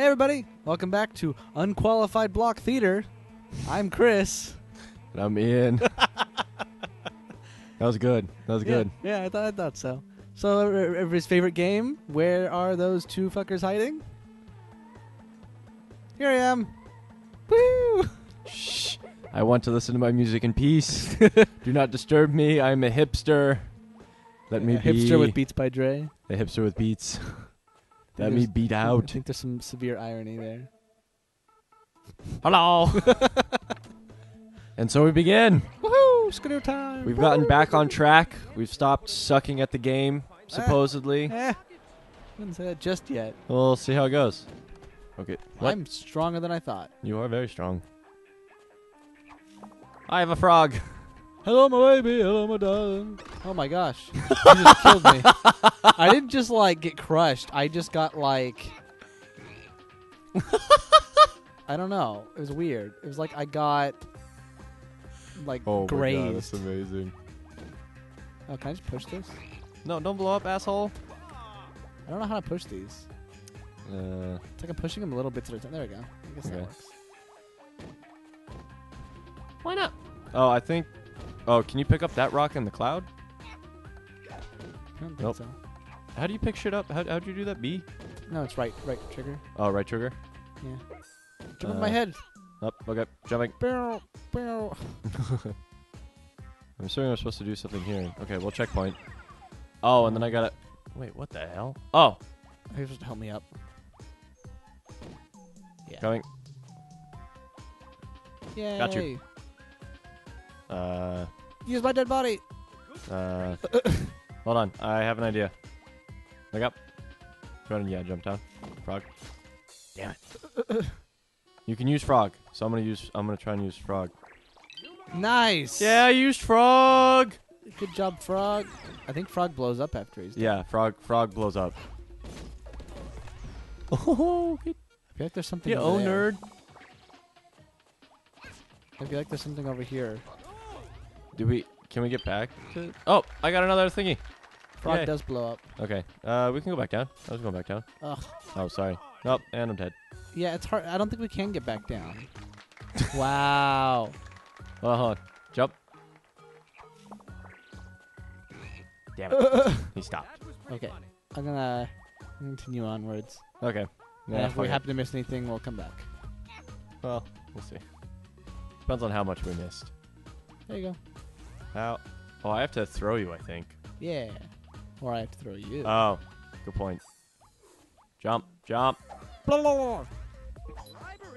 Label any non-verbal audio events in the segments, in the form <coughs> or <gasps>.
Hey, everybody. Welcome back to Unqualified Block Theater. I'm Chris. And I'm Ian. <laughs> that was good. That was good. Yeah, I thought, I thought so. So, e- everybody's favorite game. Where are those two fuckers hiding? Here I am. Woo! Shh. I want to listen to my music in peace. <laughs> Do not disturb me. I'm a hipster. Let me A be hipster with Beats by Dre. a hipster with beats. <laughs> Let me beat out. I think there's some severe irony there. Hello. <laughs> and so we begin. Woohoo! Scooter time. We've gotten back on track. We've stopped sucking at the game, supposedly. Eh, wouldn't say that just yet. We'll see how it goes. Okay. What? I'm stronger than I thought. You are very strong. I have a frog. Hello, my baby. Hello, my darling. Oh my gosh. You just killed me. I didn't just like get crushed. I just got like. I don't know. It was weird. It was like I got. Like oh grazed. amazing. oh, can I just push this? No, don't blow up, asshole. I don't know how to push these. Uh, It's like I'm pushing them a little bit at a time. There we go. I guess that works. why not? Oh, I think. Oh, can you pick up that rock in the cloud? I don't think Nope. so. How do you pick shit up? How how'd you do that? B? No, it's right. Right trigger. Oh, right trigger. Yeah. Jump on my Uh, head. Up. okay. Jumping. Barrel. Barrel. <laughs> <laughs> I'm assuming I'm supposed to do something here. Okay, well, checkpoint. Oh, and then I gotta. Wait, what the hell? Oh, You're supposed to help me up. Yeah. coming. Yay. Got you. Uh, Use my dead body. uh. <laughs> hold on. I have an idea. Look up. And yeah, jump down. Frog. Damn it. <coughs> You can use frog, so I'm gonna use. I'm gonna try and use frog. Nice. Yeah, I used frog. Good job, Frog. I think Frog blows up after he's done. Yeah, frog. Frog blows up. <laughs> Oh, I feel like there's something. yeah, oh nerd. I feel like there's something over here. Do we? Can we get back? To, oh, I got another thingy. Frog Yay. does blow up. Okay. Uh, we can go back down. I was going back down. Ugh. Oh, sorry. Nope, and I'm dead. Yeah, it's hard. I don't think we can get back down. wow. <laughs> Uh huh. Jump. Damn it. <laughs> he stopped. Okay. I'm gonna continue onwards. Okay. and Yeah, if we it. happen to miss anything, we'll come back. Well, we'll see. Depends on how much we missed. There you go. How? Oh, I have to throw you, I think. Yeah. Or I have to throw you. Oh, good point. Jump, jump. Blah, blah, blah.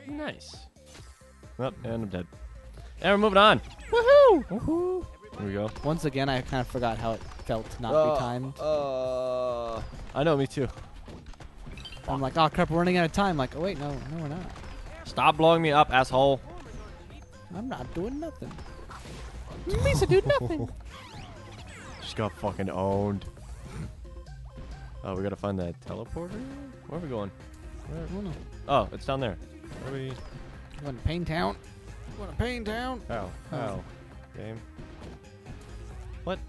Nice. Oh, and I'm dead. And we're moving on. Woohoo! Woohoo. Here we go. Once again, I kind of forgot how it felt to not Oh, be timed. Uh, I know, me too. I'm like, oh crap, we're running out of time. Like, oh wait, no, no, we're not. Stop blowing me up, asshole. I'm not doing nothing. Lisa, do nothing. <laughs> Just got fucking owned. Oh, we gotta find that teleporter? Where are we going? Where? oh, no. Oh, it's down there. Where are we? Want to Pain Town? Want to Pain Town? How? Oh. Game? What?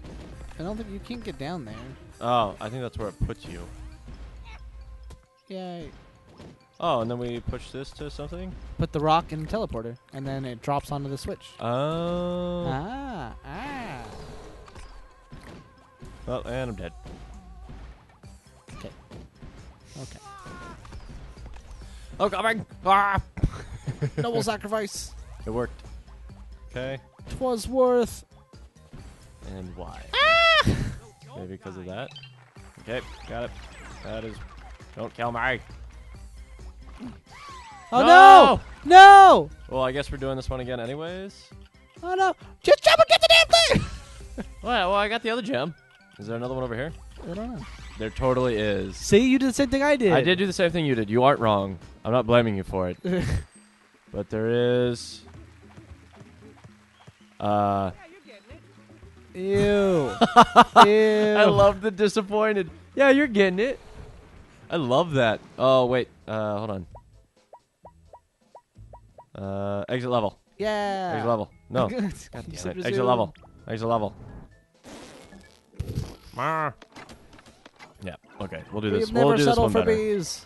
I don't think you can't get down there. Oh, I think that's where it puts you. Yay. Oh, and then we push this to something? Put the rock in the teleporter, and then it drops onto the switch. Oh. Ah, ah. Well, and I'm dead. Oh, coming! Ah! <laughs> Noble sacrifice. It worked. Okay. Twas worth. And why? Maybe because of that? Okay, got it. That is. Don't kill me. Oh no! No! Well, I guess we're doing this one again, anyways. Oh no! Just jump and get the damn thing! <laughs> Well, well, I got the other gem. Is there another one over here? I don't know. There totally is. See, you did the same thing I did. I did do the same thing you did. You aren't wrong. I'm not blaming you for it. <laughs> But there is. Uh, Yeah, you're getting it. Ew. <laughs> Ew. I love the disappointed. Yeah, you're getting it. I love that. Oh wait, uh, hold on. Uh, exit level. Yeah. Exit level. No. <laughs> God God damn damn it. it. Exit level. Exit level. Yeah. Okay. We'll do this. We've We'll never do this settled one for better. bees.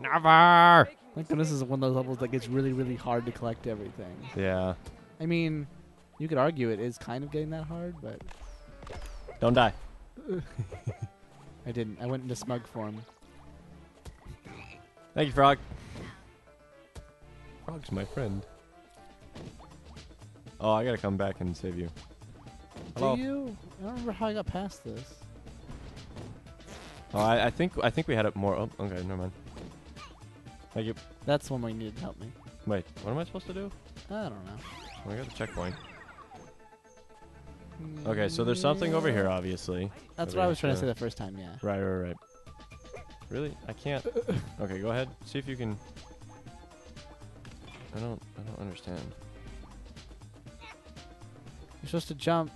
Never. Thank goodness this is one of those levels that gets really, really hard to collect everything. Yeah. I mean, you could argue it is kind of getting that hard, but Don't die. <laughs> I didn't. I went into smug form. Thank you, Frog. Frog's my friend. Oh, I gotta come back and save you. Hello. Do you? I don't remember how I got past this. Oh, I, I think I think we had it more. Oh, okay, never mind. Thank you. That's one we you needed to help me. Wait, what am I supposed to do? I don't know. Oh, I got the checkpoint. Okay, so there's something over here, obviously. That's what I was trying to say the first time. Yeah. Right, right, right. Really? I can't. <coughs> Okay, go ahead. See if you can. I don't. I don't understand. You're supposed to jump.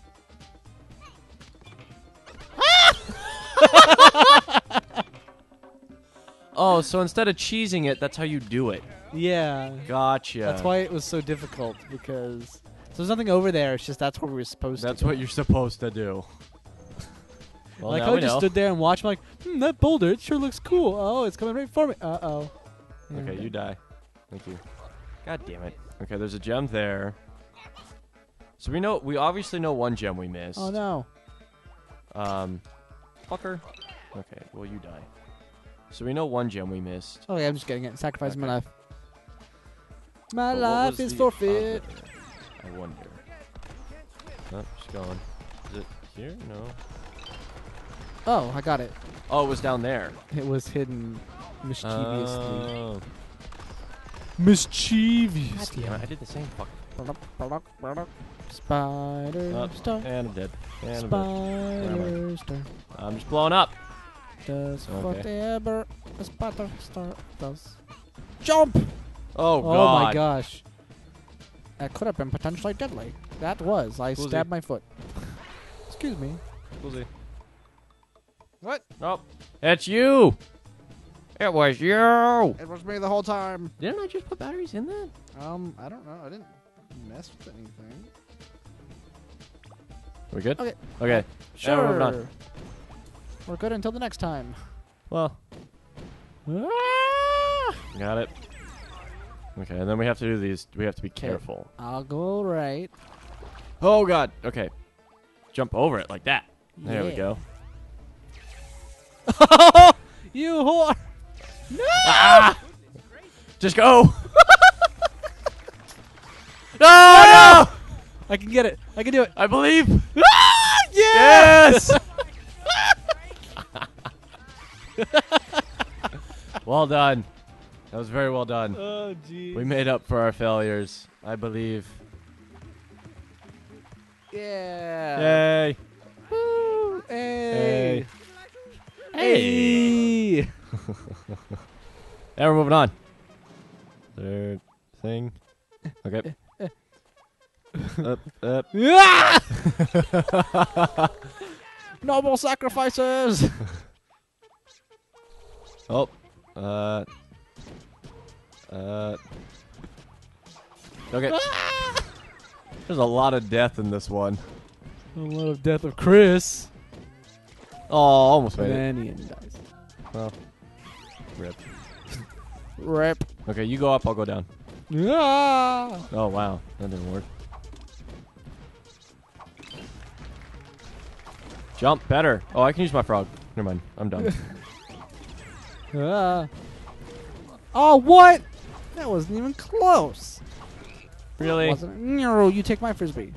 Oh, so instead of cheesing it, that's how you do it. Yeah. Gotcha. That's why it was so difficult because so there's nothing over there. It's just that's where we were supposed to That's to. what you're supposed to do. <laughs> Well, like now I we just know. stood there and watched. I'm like, hmm, that boulder, it sure looks cool. Oh, it's coming right for me. Uh oh. Okay, you die. Thank you. God damn it. Okay, there's a gem there. So we know we obviously know one gem we missed. Oh no. Um, fucker. Okay, well you die. So we know one gem we missed. Oh, okay, I'm just getting it. Sacrificing my Okay. life. My But what life was is the forfeit. other? I wonder. Oh, she's gone. Is it here? No. Oh, I got it. Oh, it was down there. It was hidden mischievously. Oh. God damn it, I did the same fuck. Spider Oh, star. and I'm dead. And I'm star. I'm just blowing up. Does Okay. whatever a spider star does. Jump! Oh, Oh God. my gosh. That could have been potentially deadly. That was. I Who's stabbed he? my foot. <laughs> Excuse me. Who's he? What? Oh, it's you. It was you. It was me the whole time. Didn't I just put batteries in that? Um, I don't know. I didn't mess with anything. We good? Okay. Okay. Sure. we're moving on. We're good until the next time. Well, Ah! got it. Okay, and then we have to do these. We have to be careful. I'll go right. Oh God. Okay. Jump over it like that. There we Yeah. go. <laughs> <laughs> you whore! No! Ah! Just go. I can get it. I can do it. I believe. Ah! Yes. <laughs> well done. That was very well done. Oh, jeez. We made up for our failures, I believe. Yeah. Yay! Woo! Hey. Hey. Hey. <laughs> Now we're moving on. Third thing. Okay. Up, up. Ah! <laughs> <laughs> Noble sacrifices. <laughs> Oh. Uh. Uh. Okay. There's a lot of death in this one. A lot of death of Chris. Oh, almost made it. Then dies. Well, rip. Rip. Okay, you go up, I'll go down. Ah! Oh, wow. That didn't work. Jump better. Oh, I can use my frog. Never mind. I'm done. <laughs> <laughs> Ah. Oh, what? That wasn't even close. really? No, you take my frisbee.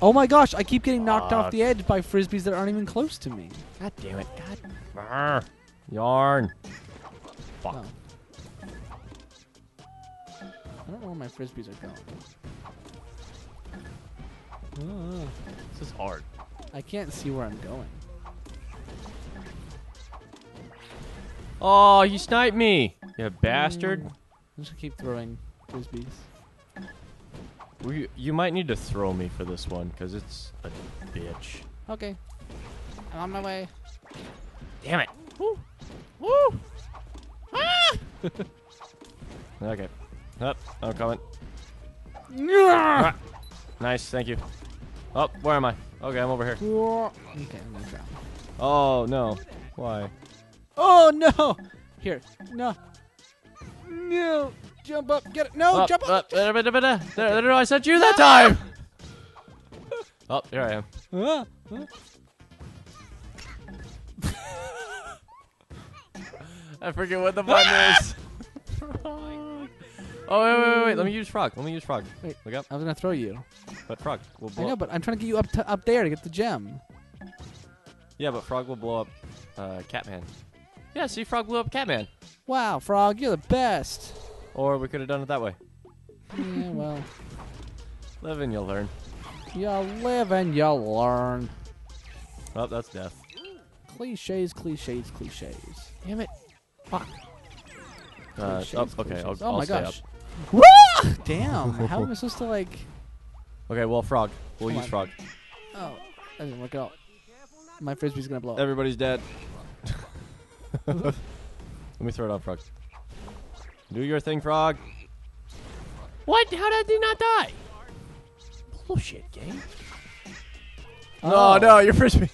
Oh my gosh, I keep getting knocked off the edge by frisbees that aren't even close to me. God damn it. God. Brr. Yarn. Fuck. Oh. I don't know where my frisbees are going. Ah, This is hard. I can't see where I'm going. Oh, you sniped me. You bastard. Mm. I'm just gonna keep throwing frisbees. We, you might need to throw me for this one, because it's a bitch. Okay. I'm on my way. Damn it. Woo! Woo! <laughs> Okay. Up. I'm coming. Ah! Nice, thank you. Oh, where am I? Okay, I'm over here. Okay, I'm gonna drown. Oh, no. Why? Oh no! Here, no, no, jump up, get it. No, Up, jump up. up, there, there, there, there, I sent you that time. <laughs> oh, here I am. <laughs> I forget what the button is. <laughs> oh wait, wait, wait, wait! Let me use frog. Let me use frog. Wait. look up. I was gonna throw you. But frog will blow. I know, up. but I'm trying to get you up to, up there to get the gem. Yeah, but frog will blow up uh, Catman. Yeah, see, frog blew up Catman. Wow, Frog, you're the best. Or we could have done it that way. yeah, well, Live and you'll learn. you live and you'll learn. Oh, that's death. Cliches, cliches, cliches. Damn it. Fuck. Uh, Cliches, oh, okay, I'll, cliches. oh I'll my gosh. Up. Woo! Damn, how am I <laughs> supposed to like? Okay, well, frog. We'll Come use on. frog. Oh, that didn't work out. My frisbee's gonna blow. up. Everybody's dead. <laughs> Let me throw it on frog. Do your thing, frog. What? How did he not die? Bullshit, game. Oh, Oh, no, your frisbee.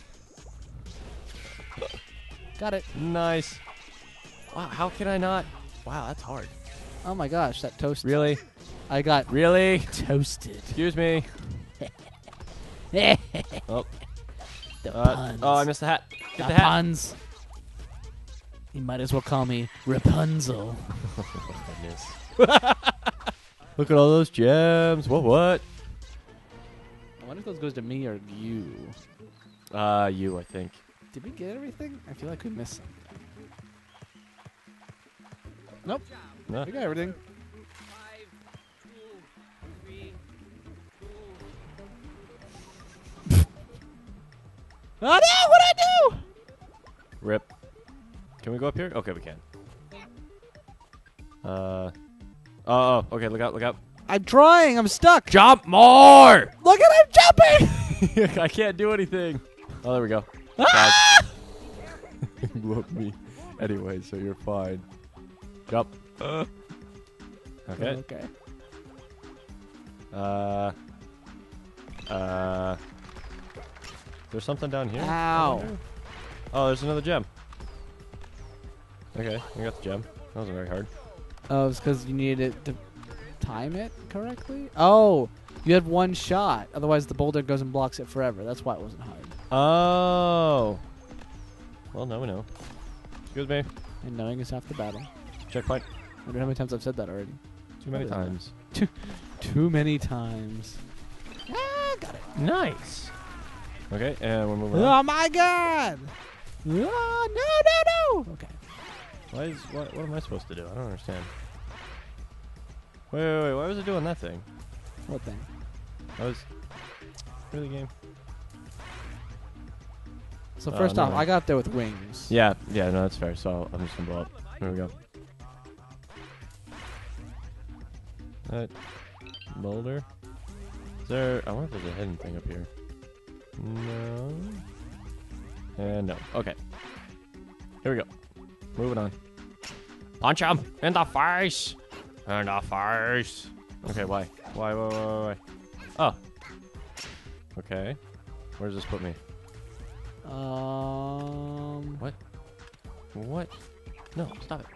Got it. Nice. Wow, how can I not? Wow, that's hard. Oh my gosh, that toast. Really? I got Really? toasted. Excuse me. <laughs> the Oh, uh, puns. oh, I missed the hat. Get the the hat. puns. You might as well call me Rapunzel. <laughs> <laughs> Look at all those gems. What? What? I wonder if those goes to me or you. Uh, you, I think. Did we get everything? I feel like we missed something. Nope, No. we got everything. Oh <laughs> no! What I do? Rip. Can we go up here? Okay, we can. Uh. Oh, oh, okay. Look out! Look out! I'm trying. I'm stuck. Jump more! Look at him jumping. <laughs> I can't do anything. Oh, there we go. Ah! <laughs> you blew up me anyway, so you're fine. Jump. Uh. Okay. Okay. Uh. Uh. There's something down here. Ow. Oh, there's another gem. Okay, I got the gem. That wasn't very hard. Oh, it's because you needed it to time it correctly. Oh, you had one shot. Otherwise, the boulder goes and blocks it forever. That's why it wasn't hard. Oh. Well, now we know. Excuse me. And knowing is half the battle. Checkpoint. I wonder how many times I've said that already. Too many Probably times. Too too many times. Ah, got it. Nice. Okay, and we're moving on. Oh my god! Oh, no, no, no! Okay. Why is what? What am I supposed to do? I don't understand. Wait, wait, wait. Why was it doing that thing? What thing? I was really game. So Uh, first never off, mind. I got up there with wings. Yeah, yeah. No, that's fair. So I'm just gonna blow up. There we go. That boulder. Is there? I wonder if there's a hidden thing up here. No. And no. Okay. Here we go. Moving on. Punch him in the face. In the face. Okay. Why? Why? Why? Why? Why? why? Oh. Okay. Where does this put me? Um. What? What? No, stop it.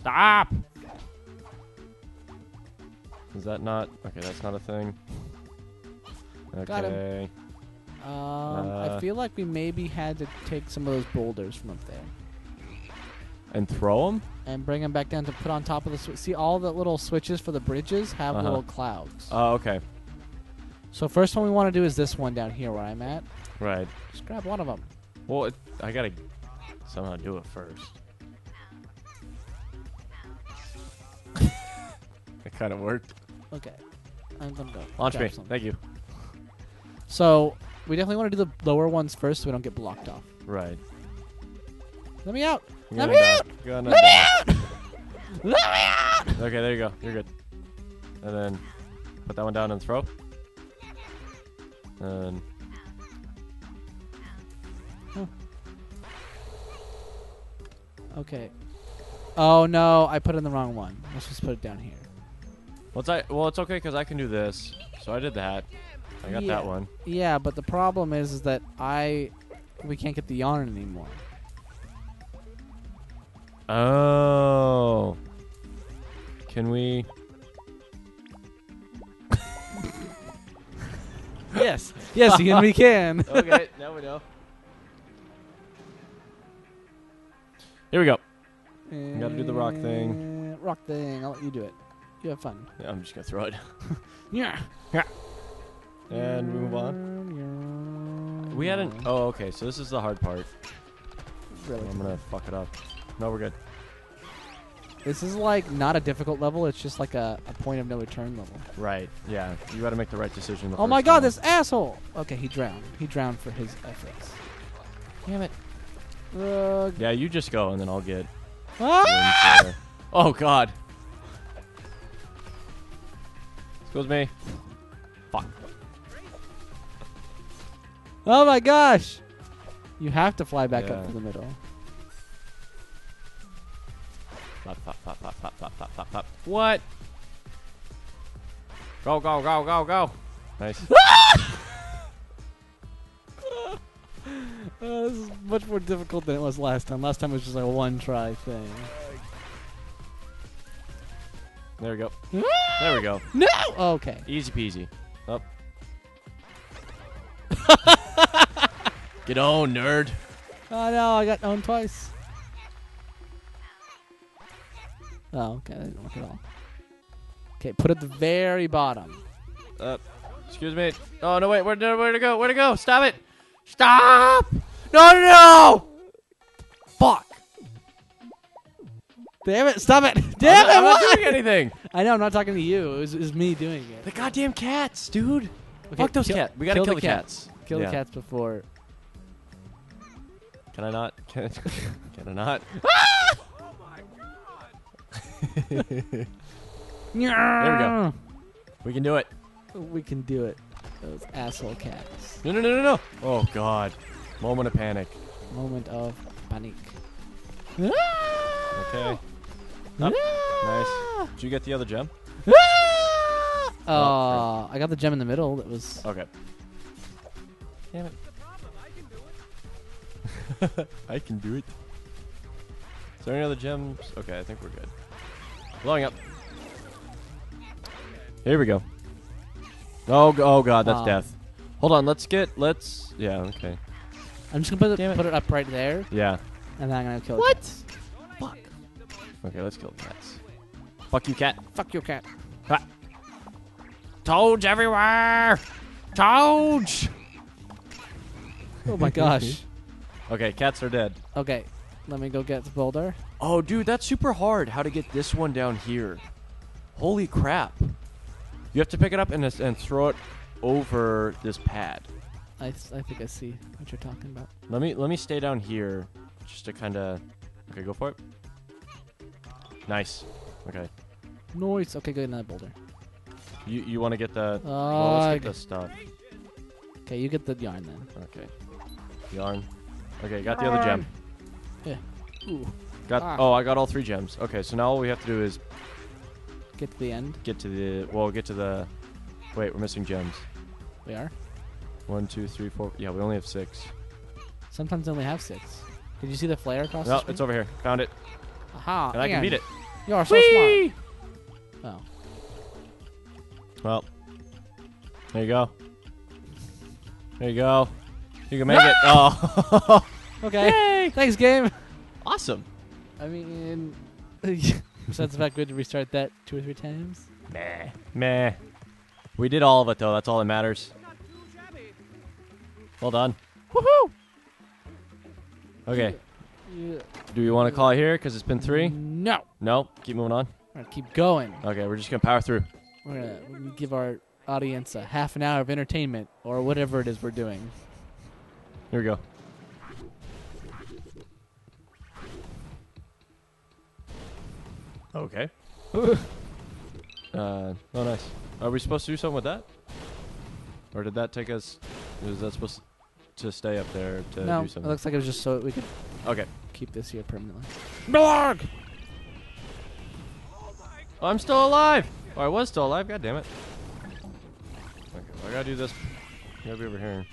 Stop! Is that not okay? That's not a thing. Okay. Got him. Um. I Uh, feel like we maybe had to take some of those boulders from up there And throw them? and bring them back down to put on top of the. Sw- See, all the little switches for the bridges have Uh-huh. little clouds. Oh, okay. so first one we want to do is this one down here where I'm at. Right. Just grab one of them. Well, it, I gotta somehow do it first. <laughs> it kind of worked. Okay. I'm gonna go. Launch me. some. Thank you. So we definitely want to do the lower ones first, so we don't get blocked off. Right. Let me out. Let me out! You're gonna Let me out! <laughs> Let me out! Okay, there you go. You're good. And then put that one down and throw. And Okay. Oh no, I put in the wrong one. Let's just put it down here. What's I? Well, it's okay because I can do this. So I did that. I got that one. Yeah, but the problem is, is that I we can't get the yarn anymore. Oh. Can we? yes, yes, Ian, we can. <laughs> okay, now we know. Here we go. gotta do the rock thing. Rock thing. I'll let you do it. You have fun. Yeah, I'm just gonna throw it. <laughs> Yeah. Yeah. And we move on. We hadn't. Oh, okay. So this is the hard part. Really. I'm gonna fuck it up. No, we're good. This is like not a difficult level. It's just like a, a point of no return level. Right. Yeah. You got to make the right decision. The Oh my god, time. this asshole! Okay, he drowned. He drowned for his efforts. Damn it. Uh, Yeah, you just go, and then I'll get. ah! <laughs> Oh God. Excuse me. Fuck. Oh my gosh! You have to fly back up to the middle. Pop, pop, pop, pop, pop, pop, pop, pop, pop. What? Go, go, go, go, go. Nice. <laughs> Uh, this is much more difficult than it was last time. Last time it was just like a one try thing. There we go. <gasps> There we go. No! Okay. Easy peasy. Up. <laughs> Get on, nerd. Oh no, I got owned twice. Oh, okay, that didn't work at all. Okay, put it at the very bottom. Up. Excuse me. Oh no! Wait. Where where to go? Where to go? Stop it! Stop! No! No! no! Fuck! Damn it! Stop it! I'm Damn not- it! I'm not doing anything. I know. I'm not talking to you. It was, it was me doing it. The goddamn cats, dude. Okay, Fuck those kill- cats. We gotta kill, kill the the cat. cats. Kill Yeah. the cats before. Can I not? Can, <laughs> can I not? Oh my god There we go. We can do it. We can do it. Those asshole cats. No, no, no, no, no. Oh God. Moment of panic. Moment of panic. Okay. Up. Nice. Did you get the other gem? Oh, I got the gem in the middle. That was. Okay. Damn it. <laughs> I can do it. Is there any other gems? Okay, I think we're good. Blowing up. Here we go. Oh, oh god, that's Wow. death. Hold on, let's get, let's, yeah, okay. I'm just gonna put Damn it, it. put it up right there, Yeah. and then I'm gonna kill What? it. Fuck. Okay, let's kill the cats. Fuck you, cat. Fuck your cat. Toads everywhere! Toads! <laughs> Oh my gosh. Okay, cats are dead. Okay, let me go get the boulder. Oh, dude, that's super hard. How to get this one down here? Holy crap! You have to pick it up and uh, and throw it over this pad. I, I think I see what you're talking about. Let me let me stay down here, just to kind of. Okay, go for it. Nice. Okay. Noise. Okay, good. Another boulder. You you want to get the? Uh, well, let's get the stuff. Okay, you get the yarn then. Okay. Yarn. Okay, got the other gem. Yeah. Ooh. Got. Ah. Oh, I got all three gems. Okay, so now all we have to do is Get to the end. get to the. Well, get to the. Wait, we're missing gems. We are. One, two, three, four. Yeah, we only have six. Sometimes they only have six. Did you see the flare across No, screen? it's over here. Found it, Aha. and I can beat it. You are so Whee! smart. Oh. Well, there you go. There you go. You can make it. Oh, <laughs> Okay. Thanks, game. awesome. I mean, fact we had to restart that two or three times. Meh. Meh. We did all of it though. That's all that matters. Well done. Woohoo! Okay. Do we want to call it here? Because it's been three. No. No. Keep moving on. We're gonna keep going. Okay, we're just gonna power through. We're gonna, we're gonna give our audience a half an hour of entertainment or whatever it is we're doing. Here we go. Okay. <laughs> uh, oh, nice. Are we supposed to do something with that? Or did that take us? Was that supposed to stay up there to no, do something? it looks like it was just so we could okay. Keep this here permanently. Blog. Oh, I'm still alive. Oh, I was still alive. God damn it. Okay, well, I gotta do this. I gotta be over here.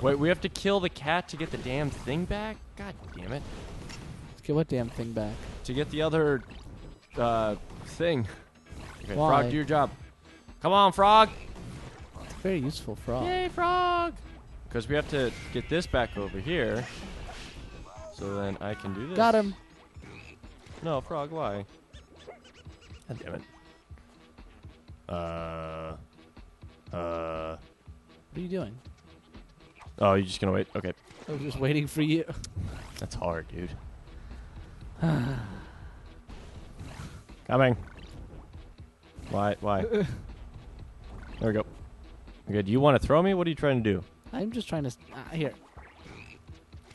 Wait, we have to kill the cat to get the damn thing back? God damn it. Let's Get what damn thing back? to get the other uh, thing. Okay, Why? Frog, do your job. Come on, Frog. It's a very useful frog. Yay, Frog. Because we have to get this back over here. So then I can do this. Got him. No, Frog, why? God damn it. Uh. Uh. What are you doing? Oh, you're just gonna wait? Okay. I was just waiting for you. That's hard, dude. <sighs> Coming. Why? Why? <laughs> there we go. Okay, do you want to throw me? What are you trying to do? I'm just trying to. Uh, here.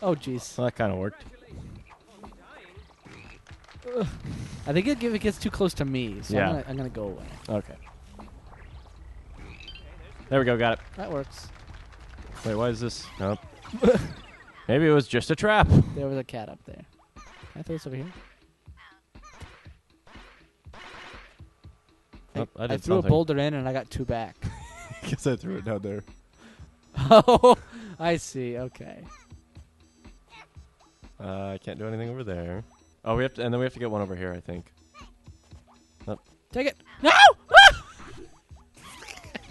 Oh, jeez. Well, that kind of worked. I think it, gets too close to me, so Yeah. I'm, gonna, I'm gonna go away. Okay. There we go. Got it. That works. Wait, why is this? Nope. <laughs> Maybe it was just a trap. There was a cat up there. Can I throw this over here? Nope, I I, threw something. a boulder in and I got two back. <laughs> Guess I threw it down there. Oh, <laughs> I see. Okay. Uh, I can't do anything over there. Oh, we have to, and then we have to get one over here. I think. Take it. No!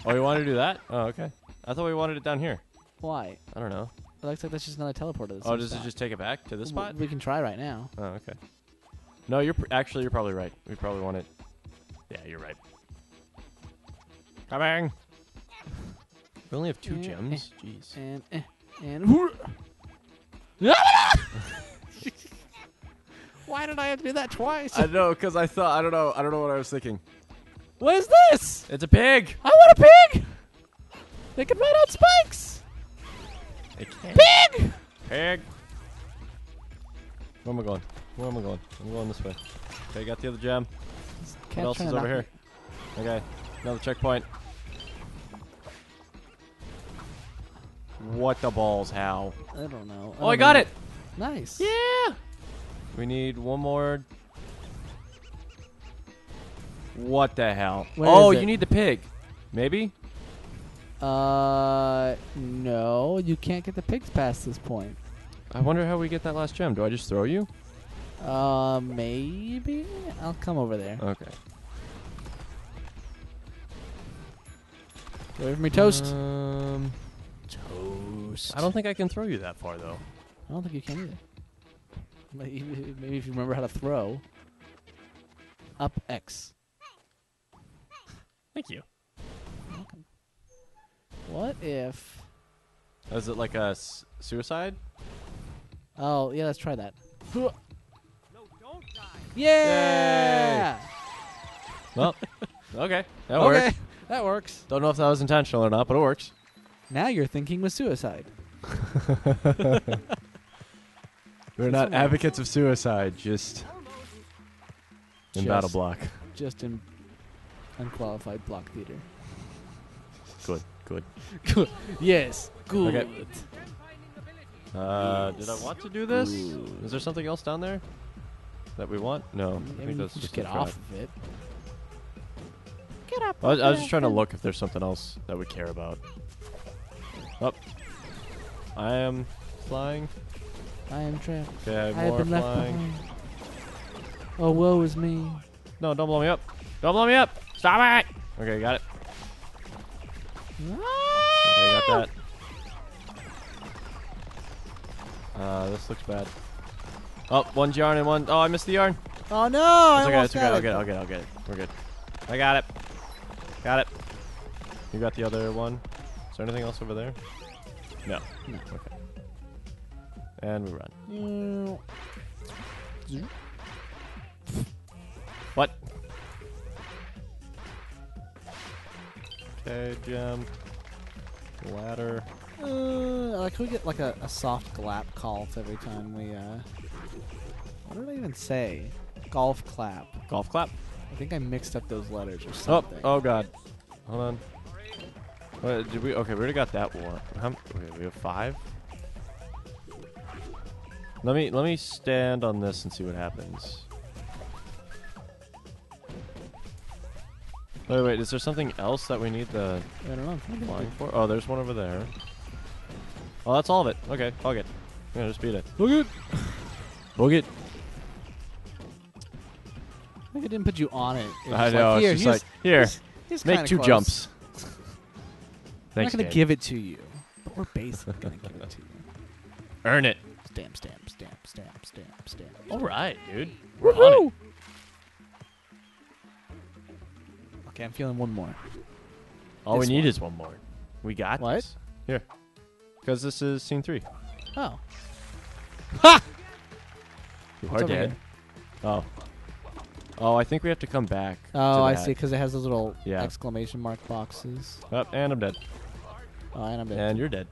Oh, we want to do that? Oh, okay. I thought we wanted it down here. Why? I don't know. It looks like that's just another teleporter. Oh, does it just take it back to this spot? We can try right now. Oh, okay. No, you're pr- actually you're probably right. We probably want it. Yeah, you're right. Coming. We only have two Eh, gems. Jeez. And eh, and. <laughs> Why did I have to do that twice? I know, cause I thought I don't know. I don't know what I was thinking. what is this? It's a pig. I want a pig. They can ride on spikes. It can't. Pig. Pig. Where am I going? Where am I going? I'm going this way. Okay, got the other gem. What else is over here? Okay, another checkpoint. What the balls? How? I don't know. Oh, I don't got know. it. Nice. Yeah. We need one more. What the hell? Where oh, you need the pig. Maybe. Uh, no, you can't get the pigs past this point. I wonder how we get that last gem. Do I just throw you? Uh, maybe I'll come over there. Okay. Get away from me, toast. Um, toast. I don't think I can throw you that far though. I don't think you can either. Maybe, maybe if you remember how to throw. Up X. Thank you. What if? Oh, is it like a s- suicide? Oh yeah, let's try that. Yeah. Well, <laughs> okay, that okay, works. that works. Don't know if that was intentional or not, but it works. Now you're thinking with suicide. <laughs> We're not advocates of suicide, just in Just- battle block. Just in unqualified block theater. Good, good. Good. Yes. Good. Okay. Uh, did I want to do this? Good. Is there something else down there that we want? No, I I think you that's can just just get a off of it. Get up. I was, I was just trying to look if there's something else that we care about. Up. I am flying. I am trapped. Okay, I I have have more been left behind. Oh, woe is me. No, don't blow me up. Don't blow me up. Stop it. Okay, got it. Okay, got that. Uh, this looks bad. Oh, one yarn and one. Oh, I missed the yarn. Oh no! It's I okay. It's okay. got I'll get it. I'll get it. I'll get it. We're good. I got it. Got it. You got the other one. Is there anything else over there? No. No. Okay. And we run. What? Okay, gem. Ladder. Uh, like we get like a, a soft glap golf every time we uh. What did I even say? Golf clap. Golf clap. I think I mixed up those letters or Oh, something. oh god. Hold on. What, did we? Okay, we already got that one. How, okay, we have five. Let me let me stand on this and see what happens. Wait, wait. Is there something else that we need the I don't know. flying for? Oh, there's one over there. Oh, that's all of it. Okay, fuck it. Yeah, just beat it. Look it. Book it. Like I didn't put you on it. It I know. Like, here, it's just like here, make two close. jumps. I'm Thanks, not gonna Dave. give it to you, but we're basically gonna give it to you. Earn it. Stamp, stamp, stamp, stamp, stamp, stamp. All right, dude. We're on it. Woohoo! Okay, I'm feeling one more. All This we need one. is one more. We got What? this. Here, because this is scene three. Oh, Ha! You What's are over dead. Oh. Oh, I think we have to come back. oh, to I that. see. Because it has those little Yeah. exclamation mark boxes. Oh, and I'm dead. Oh, and I'm dead. And you're dead.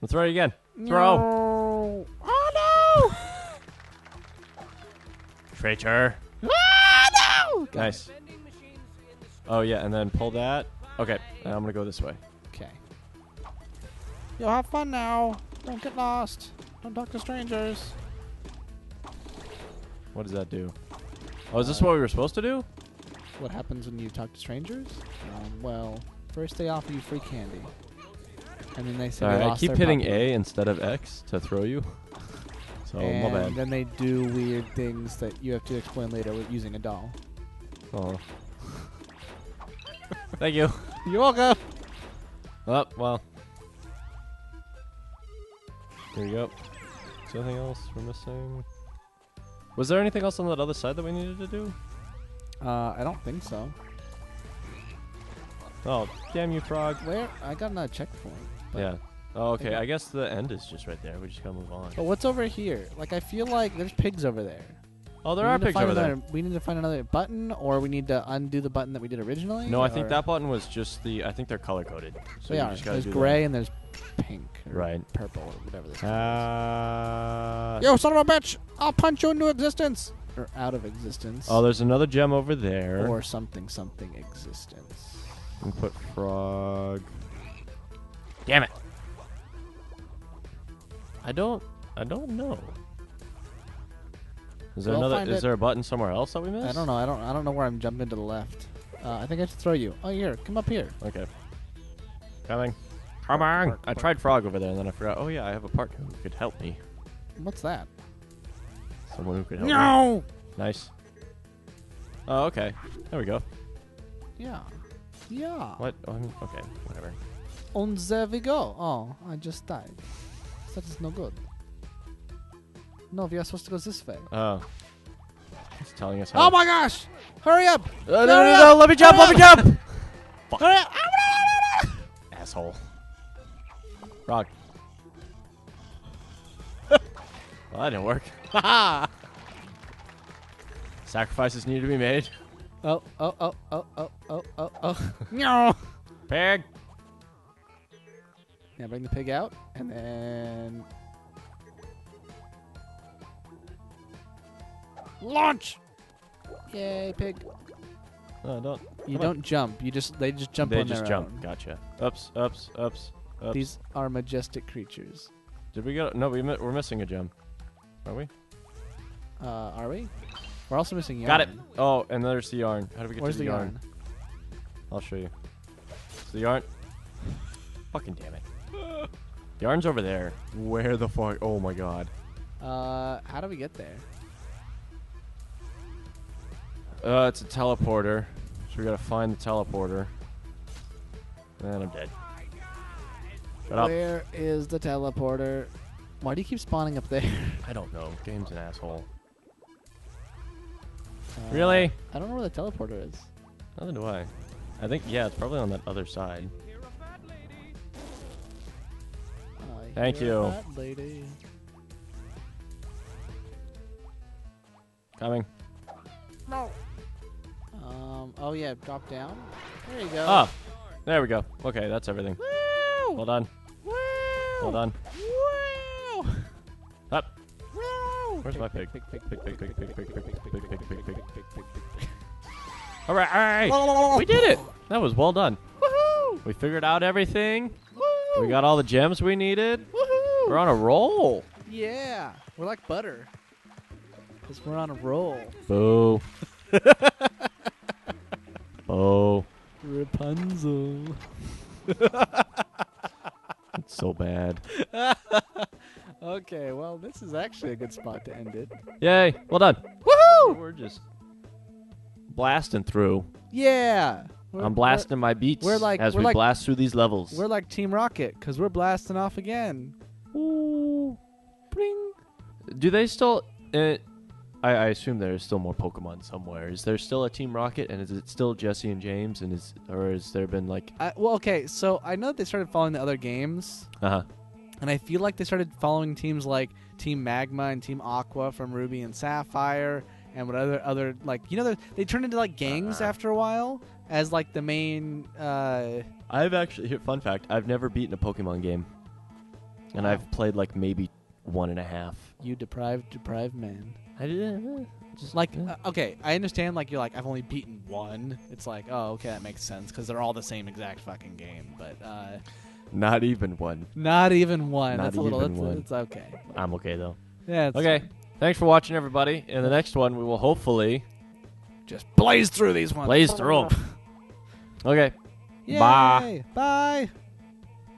Let's try it again. Throw. No. <laughs> Oh Traitor. no! Ah no! Got Nice. Oh yeah, and then pull that. Okay, and I'm gonna go this way. it. Okay. Yo, have fun now. Don't get lost. Don't talk to strangers. What does that do? Oh, is this what we were supposed to do? What happens when you talk to strangers? Um, well, first they offer you free candy, and then they say Sorry, they I lost keep their hitting puppy. A instead of X to throw you. <laughs> So and my bad. then they do weird things that you have to explain later with using a doll. Oh. <laughs> Thank you. You're welcome. Oh, well. There you go. Is there anything else we're missing? Was there anything else on that other side that we needed to do? Uh, I don't think so. Oh, damn you, frog. Where? I got another checkpoint. Yeah. Oh, okay. Okay. I guess the end is just right there. We just gotta move on. But what's over here? Like, I feel like there's pigs over there. Oh, there We are need to pigs find over there. We need to find another button, or we need to undo the button that we did originally. No, I think or- that button was just the. I think they're color coded. So they you are. just gotta There's do gray and there's pink. Or Right. Purple or whatever this. Uh, Yo, son of a bitch! I'll punch you into existence or out of existence. oh, there's another gem over there. or something something existence. We can put frog. Damn it! I don't. I don't know. Is there We'll another? find Is it. there a button somewhere else that we missed? I don't know. I don't. I don't know where I'm jumping to the left. Uh, I think I should throw you. Oh, here. Come up here. Okay. Coming. Coming. I tried frog over there and then I forgot. Oh yeah, I have a partner who could help me. What's that? Someone who could help me. No. Nice. Oh okay. There we go. Yeah. Yeah. What? Um, okay. Whatever. On there we go. Oh, I just died. That is no good. No, we are supposed to go this way. Oh. It's telling us how. Oh my gosh! Hurry up! Uh, no, no, up! no, let me jump, let me jump! Hurry up! Asshole. Rock. <laughs> well, that didn't work. Haha! <laughs> <laughs> Sacrifices need to be made. Oh, oh, oh, oh, oh, oh, oh, oh. <laughs> No! Pig! Yeah, bring the pig out, and then launch. Yay, pig! No, don't. You don't jump. You just they just jump they on just their jump. own. Gotcha. Ups, ups, ups, ups. These are majestic creatures. Did we get? No, we mi- we're missing a gem. Are we? Uh, are we? We're also missing yarn. Got it. Oh, and there's the yarn. How do we get Where's to the the, yarn? I'll show you. It's the yarn. Fucking damn it. The <laughs> yarn's over there. Where the fuck? Oh my god. Uh, how do we get there? Uh, it's a teleporter. So we gotta find the teleporter. And I'm dead. Shut up. Where is the teleporter? Why do you keep spawning up there? I don't know. Game's an asshole. Uh, Really? I don't know where the teleporter is. Neither do I. I think yeah, it's probably on that other side. I Thank you. a fat lady. Coming. Um. Oh yeah, drop down. There you go. Oh, there we go. Okay, that's everything. Woo! Well done. Woo! Well done. Woo! Where's my pig? Pig, pig, Pig, pig, pig, pig, pig, pig, pig, pig, pig, pig, pig, pig. pig, pig, pig. All right. We did it. That was well done. Woohoo! We figured out everything. Woo! We got all the gems we needed. Woohoo! We're on a roll. Yeah, we're like butter. Cause we're on a roll. Boo. Boo. Rapunzel. It's so bad. Okay, well, this is actually a good spot to end it. Yay. Well done. Woohoo! We're just blasting through. Yeah. We're- I'm blasting my beats we're like- as we're we like- blast through these levels. We're, like Team Rocket because we're blasting off again. Ooh. Bling. Do they still? Uh, I, I assume there is still more Pokemon somewhere. Is there still a Team Rocket, and is it still Jessie and James, and is or has there been like? I, well, okay. So I know that they started following the other games, Uh huh. And I feel like they started following teams like Team Magma and Team Aqua from Ruby and Sapphire, and what other other like you know they- they turned into like gangs Uh-uh. after a while as like the main. uh I've actually here, fun fact. I've never beaten a Pokemon game, and Wow. I've played like maybe one and a half. You deprived, deprived man. I didn't Just Like, uh, okay, I understand. Like, you're like, I've only beaten one. It's like, oh, okay, that makes sense because they're all the same exact fucking game. But uh, not even one. not even one. Not that's a little. even That's, one. it's okay. I'm okay though. Yeah. It's Okay. Thanks for watching, everybody. In the next one, we will hopefully Just blaze through these ones. blaze through them. <laughs> Okay. Yay! Bye. Bye.